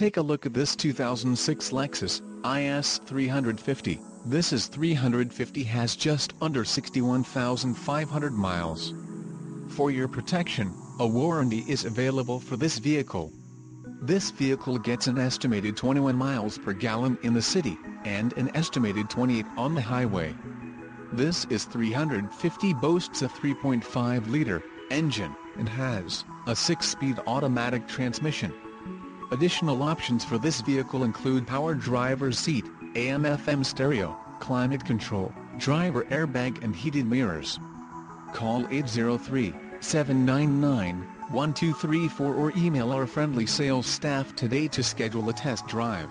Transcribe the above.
take a look at this 2006 Lexus IS 350. This IS 350 has just under 61,500 miles. For your protection, a warranty is available for this vehicle. This vehicle gets an estimated 21 miles per gallon in the city, and an estimated 28 on the highway. This IS 350 boasts a 3.5-liter engine, and has a 6-speed automatic transmission. Additional options for this vehicle include power driver's seat, AM-FM stereo, climate control, driver airbag and heated mirrors. Call 803-799-1234 or email our friendly sales staff today to schedule a test drive.